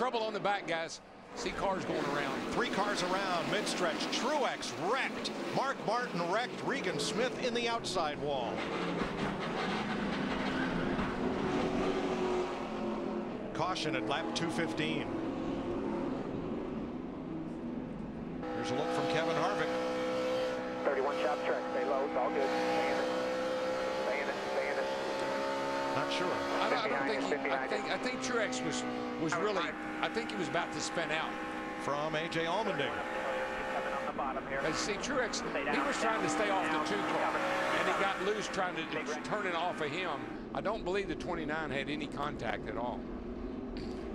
trouble on the back, guys. See cars going around. Three cars around, mid-stretch. Truex wrecked. Mark Martin wrecked. Regan Smith in the outside wall. Caution at lap 215. Here's a look from Kevin Harvick. 31 shop track. Stay low. It's all good. Stay in it. Stay in it. Stay in it. Not sure. I, don't- I don't think he, I think I think Truex was was really. I think he was about to spin out. From A.J. Allmendinger. Coming on the bottom here. But see, Truex, he was trying to stay off the two car, and he got loose trying to turn it off of him. I don't believe the 29 had any contact at all.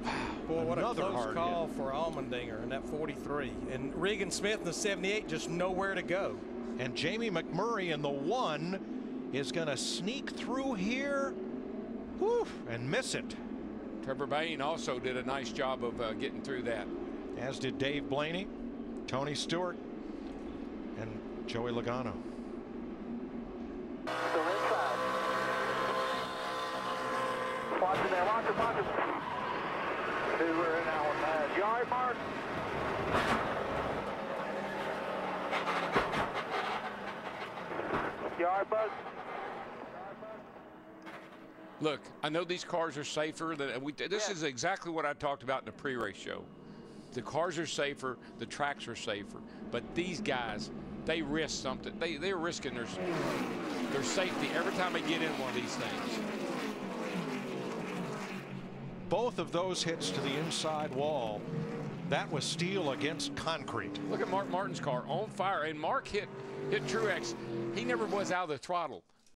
Boy, what Another a close hard call for Allmendinger in that 43. And Regan Smith in the 78 just nowhere to go. And Jamie McMurray in the one is going to sneak through here whew, and miss it, Trevor Bayne also did a nice job of uh, getting through that. as did Dave Blaney, Tony Stewart, and Joey Logano. Still inside. Watch it there. Watch it. Two are in our bad yard mark. Yard bug. Look, I know these cars are safer. Than we. This Yeah. is exactly what I talked about in the pre-race show. The cars are safer, the tracks are safer, but these guys, they risk something. They they're risking their their safety every time they get in one of these things. Both of those hits to the inside wall, that was steel against concrete. Look at Mark Martin's car on fire, and Mark hit hit Truex. He never was out of the throttle.